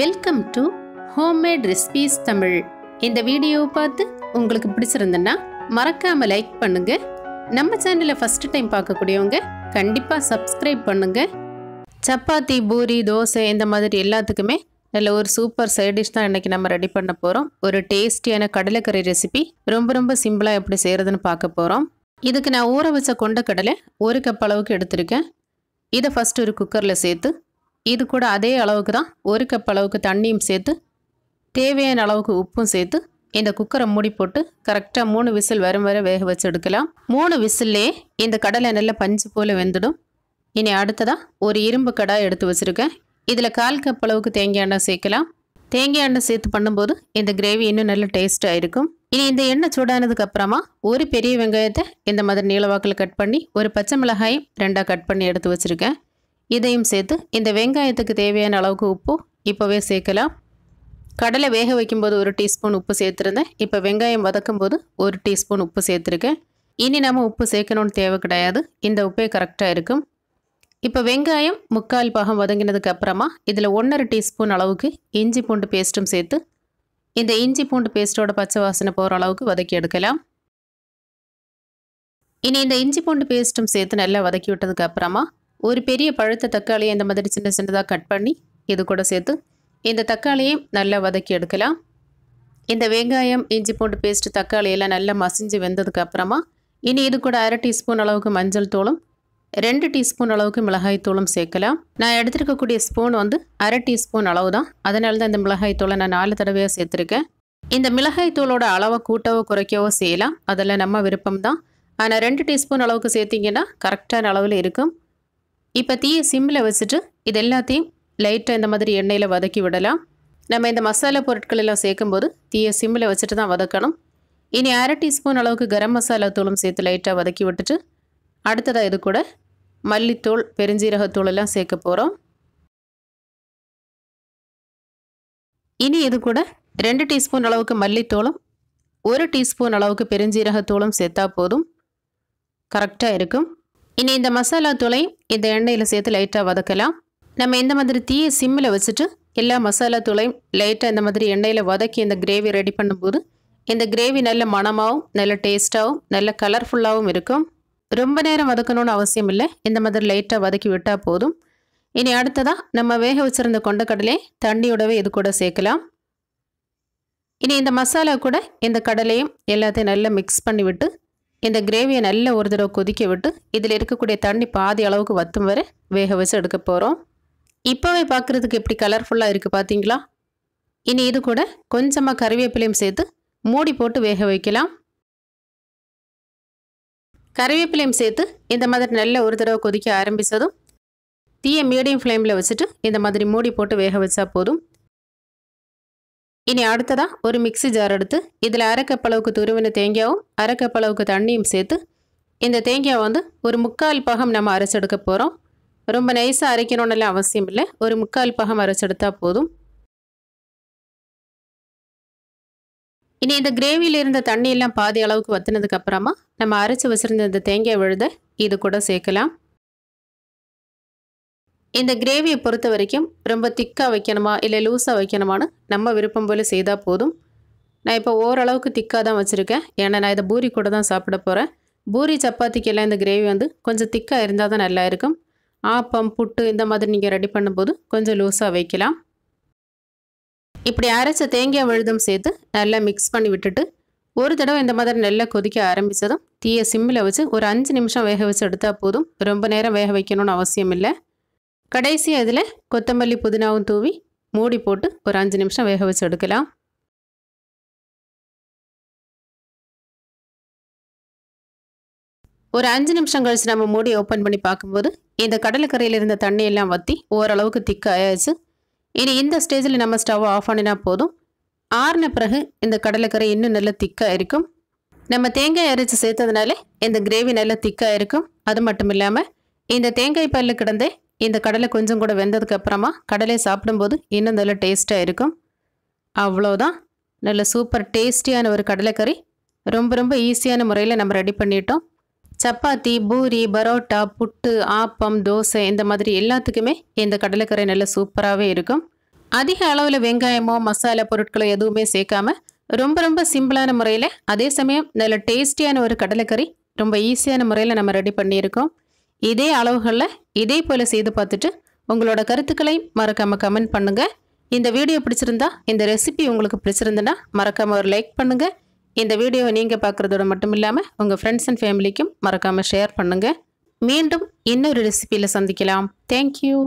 Welcome to homemade recipes Tamil இந்த வீடியோவை பார்த்து உங்களுக்கு பிடிச்சிருந்தேன்னா மறக்காம லைக் பண்ணுங்க. நம்ம சேனலை ஃபஸ்ட்டு டைம் பார்க்கக்கூடியவங்க கண்டிப்பாக சப்ஸ்கிரைப் பண்ணுங்க. சப்பாத்தி பூரி தோசை இந்த மாதிரி எல்லாத்துக்குமே நல்ல ஒரு சூப்பர் சைட் டிஷ் தான் இன்றைக்கி நம்ம ரெடி பண்ண போகிறோம் ஒரு டேஸ்டியான கடலைக்கறி ரெசிபி ரொம்ப ரொம்ப சிம்பிளாக எப்படி செய்கிறதுன்னு பார்க்க போகிறோம் இதுக்கு நான் ஊற வச்ச கொண்டக்கடலை ஒரு கப் அளவுக்கு எடுத்திருக்கேன். இதை ஃபஸ்ட்டு ஒரு குக்கரில் சேர்த்து இது கூட அதே அளவுக்கு தான் ஒரு கப் அளவுக்கு தண்ணியும் சேர்த்து தேவையான அளவுக்கு உப்பும் சேர்த்து இந்த குக்கரை மூடி போட்டு கரெக்டாக மூணு விசில் வரும் வரை வேக வச்சு எடுக்கலாம். மூணு விசில்லே இந்த கடலை நல்லா பஞ்சு போல் வெந்துடும். இனி அடுத்ததாக ஒரு இரும்பு கடாய் எடுத்து வச்சுருக்கேன். இதில் கால் கப் அளவுக்கு தேங்காய் எண்ணெய் சேர்க்கலாம். தேங்காய் எண்ணெய் சேர்த்து பண்ணும்போது இந்த கிரேவி இன்னும் நல்ல டேஸ்ட்டாக இருக்கும். இனி இந்த எண்ணெய் சூடானதுக்கு அப்புறமா ஒரு பெரிய வெங்காயத்தை இந்த மாதிரி நீளவாக்கில் கட் பண்ணி ஒரு பச்சை மிளகாயும் ரெண்டாக கட் பண்ணி எடுத்து வச்சுருக்கேன். இதையும் சேர்த்து இந்த வெங்காயத்துக்கு தேவையான அளவுக்கு உப்பு இப்போவே சேர்க்கலாம். கடலை வேக வைக்கும்போது ஒரு டீஸ்பூன் உப்பு சேர்த்துருந்தேன். இப்போ வெங்காயம் வதக்கும் போது ஒரு டீஸ்பூன் உப்பு சேர்த்துருக்கேன். இனி நம்ம உப்பு சேர்க்கணும்னு தேவை கிடையாது. இந்த உப்பே கரெக்டாக இருக்கும். இப்போ வெங்காயம் முக்கால் பாகம் வதங்கினதுக்கு அப்புறமா இதில் ஒன்றரை டீஸ்பூன் அளவுக்கு இஞ்சி பூண்டு பேஸ்ட்டும் சேர்த்து இந்த இஞ்சி பூண்டு பேஸ்ட்டோட பச்சை வாசனை போகிற அளவுக்கு வதக்கி எடுக்கலாம். இனி இந்த இஞ்சி பூண்டு பேஸ்ட்டும் சேர்த்து நல்லா வதக்கி விட்டதுக்கு அப்புறமா ஒரு பெரிய பழுத்த தக்காளியை இந்த மாதிரி சின்ன சின்னதாக கட் பண்ணி இது கூட சேர்த்து இந்த தக்காளியையும் நல்லா வதக்கி எடுக்கலாம். இந்த வெங்காயம் இஞ்சி பூண்டு பேஸ்ட் தக்காளி எல்லாம் நல்லா மசிஞ்சு வெந்ததுக்கு அப்புறமா இனி இது கூட அரை டீஸ்பூன் அளவுக்கு மஞ்சள் தூளும் ரெண்டு டீஸ்பூன் அளவுக்கு மிளகாய் தூளும் சேர்க்கலாம். நான் எடுத்துருக்கக்கூடிய ஸ்பூன் வந்து அரை டீஸ்பூன் அளவு தான் அதனால தான் இந்த மிளகாய் தூளை நான் நாலு தடவையாக சேர்த்துருக்கேன். இந்த மிளகாய் தூளோட அளவை கூட்டவோ குறைக்கவோ செய்யலாம். அதெல்லாம் நம்ம விருப்பம் தான் ஆனால் ரெண்டு டீஸ்பூன் அளவுக்கு சேர்த்திங்கன்னா கரெக்டான அளவில் இருக்கும். இப்போ தீயை சிம்மில் வச்சுட்டு இது எல்லாத்தையும் லைட்டாக இந்த மாதிரி எண்ணெயில் வதக்கி விடலாம். நம்ம இந்த மசாலா பொருட்கள் எல்லாம் சேர்க்கும்போது தீயை சிம்மில் வச்சுட்டு தான் வதக்கணும். இனி அரை டீஸ்பூன் அளவுக்கு கரம் மசாலா தூளும் சேர்த்து லைட்டாக வதக்கி விட்டுட்டு அடுத்ததாக இது கூட மல்லித்தூள் பெருஞ்சீரகத்தூள் எல்லாம் சேர்க்க போகிறோம் இனி இது கூட ரெண்டு டீஸ்பூன் அளவுக்கு மல்லித்தூளும் ஒரு டீஸ்பூன் அளவுக்கு பெருஞ்சீரகத்தூளும் சேர்த்தா போதும். கரெக்டாக இருக்கும். இனி இந்த மசாலா தூளை இந்த எண்ணெயில் சேர்த்து லைட்டாக வதக்கலாம். நம்ம இந்த மாதிரி தீயை சிம்மில் வச்சுட்டு எல்லா மசாலா தூளையும் லைட்டாக இந்த மாதிரி எண்ணெயில் வதக்கி இந்த கிரேவி ரெடி பண்ணும்போது இந்த கிரேவி நல்ல மணமாகவும் நல்ல டேஸ்ட்டாகவும் நல்ல கலர்ஃபுல்லாகவும் இருக்கும். ரொம்ப நேரம் வதக்கணும்னு அவசியம் இல்லை. இந்த மாதிரி லைட்டாக வதக்கி விட்டால் போதும். இனி அடுத்ததாக நம்ம வேக வச்சுருந்த கொண்டக்கடலை தண்ணியோடவே இது கூட சேர்க்கலாம். இனி இந்த மசாலா கூட இந்த கடலையும் எல்லாத்தையும் நல்லா மிக்ஸ் பண்ணிவிட்டு இந்த கிரேவியை நல்லா ஒரு தடவை கொதிக்க விட்டு இதில் இருக்கக்கூடிய தண்ணி பாதி அளவுக்கு வத்தும் வரை வேக வச்சு எடுக்க போகிறோம் இப்போவே பார்க்குறதுக்கு எப்படி கலர்ஃபுல்லாக இருக்குது பார்த்தீங்களா இனி இது கூட கொஞ்சமாக கறிவேப்பிலையும் சேர்த்து மூடி போட்டு வேக வைக்கலாம். கறிவேப்பிலையும் சேர்த்து இந்த மாதிரி நல்ல ஒரு தடவை கொதிக்க ஆரம்பித்ததும் தீயை மீடியம் ஃப்ளேமில் வச்சுட்டு இந்த மாதிரி மூடி போட்டு வேக வச்சா போதும். இனி அடுத்ததாக ஒரு மிக்சி ஜார் எடுத்து இதில் அரை கப் அளவுக்கு துருவின தேங்காயும் அரை கப் அளவுக்கு தண்ணியும் சேர்த்து இந்த தேங்காய் வந்து ஒரு முக்கால் பாகம் நம்ம அரைச்செடுக்க போகிறோம் ரொம்ப நைஸாக அரைக்கணும்னுலாம் அவசியம் இல்லை. ஒரு முக்கால் பாகம் அரைச்செடுத்தால் போதும். இனி இந்த கிரேவியில் இருந்த தண்ணியெல்லாம் பாதி அளவுக்கு வத்தினதுக்கு அப்புறமா நம்ம அரைச்சி வச்சுருந்த இந்த தேங்காய் விழுத இது கூட சேர்க்கலாம். இந்த கிரேவியை பொறுத்த வரைக்கும் ரொம்ப திக்காக வைக்கணுமா இல்லை லூஸாக வைக்கணுமான்னு நம்ம விருப்பம் போல் செய்தால் போதும். நான் இப்போ ஓரளவுக்கு திக்காக தான் வச்சுருக்கேன். ஏன்னா நான் இதை பூரி கூட தான் சாப்பிட போகிறேன் பூரி சப்பாத்திக்கெல்லாம் இந்த கிரேவி வந்து கொஞ்சம் திக்காக இருந்தால் தான் நல்லா இருக்கும். ஆப்பம் புட்டு இந்த மாதிரி நீங்கள் ரெடி பண்ணும்போது கொஞ்சம் லூஸாக வைக்கலாம். இப்படி அரைச்ச தேங்காய் விழுதும் சேர்த்து நல்லா மிக்ஸ் பண்ணி விட்டுட்டு ஒரு தடவை இந்த மாதிரி நல்லா கொதிக்க ஆரம்பித்ததும் தீயை சிம்மில் வச்சு ஒரு அஞ்சு நிமிஷம் வேக வச்சு எடுத்தால் போதும். ரொம்ப நேரம் வேக வைக்கணும்னு அவசியம் இல்லை. கடைசி அதில் கொத்தமல்லி புதினாவும் தூவி மூடி போட்டு ஒரு அஞ்சு நிமிஷம் வேக வச்சு எடுக்கலாம். ஒரு அஞ்சு நிமிஷம் கழிச்சு நம்ம மூடி ஓப்பன் பண்ணி பார்க்கும்போது இந்த கடலக்கரையில் இருந்த தண்ணி எல்லாம் வற்றி ஓரளவுக்கு திக்காயாச்சு இனி இந்த ஸ்டேஜில் நம்ம ஸ்டவ் ஆஃப் பண்ணினா போதும். ஆறின பிறகு இந்த கடலைக்கரை இன்னும் நல்லா திக்காக இருக்கும். நம்ம தேங்காய் அரைச்சி சேர்த்ததுனால இந்த கிரேவி நல்லா திக்காக இருக்கும். அது மட்டும் இல்லாமல் இந்த தேங்காய் பல்லு கிடந்தே இந்த கடலை கொஞ்சம் கூட வெந்ததுக்கு அப்புறமா கடலை சாப்பிடும்போது இன்னும் நல்ல டேஸ்ட்டாக இருக்கும். அவ்வளோதான் நல்ல சூப்பர் டேஸ்டியான ஒரு கடலைக்கறி. ரொம்ப ரொம்ப ஈஸியான முறையில் நம்ம ரெடி பண்ணிட்டோம். சப்பாத்தி பூரி பரோட்டா புட்டு ஆப்பம் தோசை இந்த மாதிரி எல்லாத்துக்குமே இந்த கடலைக்கறி நல்ல சூப்பராகவே இருக்கும். அதிக அளவில் வெங்காயமோ மசாலா பொருட்களோ எதுவுமே சேர்க்காம ரொம்ப ரொம்ப சிம்பிளான முறையில் அதே சமயம் நல்ல டேஸ்டியான ஒரு கடலைக்கறி ரொம்ப ஈஸியான முறையில் நம்ம ரெடி பண்ணியிருக்கோம். இதே அளவுகளில் இதே போல் செய்து பார்த்துட்டு உங்களோட கருத்துக்களை மறக்காமல் கமெண்ட் பண்ணுங்கள் இந்த வீடியோ பிடிச்சிருந்தா இந்த ரெசிபி உங்களுக்கு பிடிச்சிருந்துன்னா மறக்காமல் ஒரு லைக் பண்ணுங்கள் இந்த வீடியோவை நீங்கள் பார்க்குறதோட மட்டும் இல்லாமல் உங்கள் ஃப்ரெண்ட்ஸ் அண்ட் ஃபேமிலிக்கும் மறக்காமல் ஷேர் பண்ணுங்கள் மீண்டும் இன்னொரு ரெசிபியில் சந்திக்கலாம். தேங்க்யூ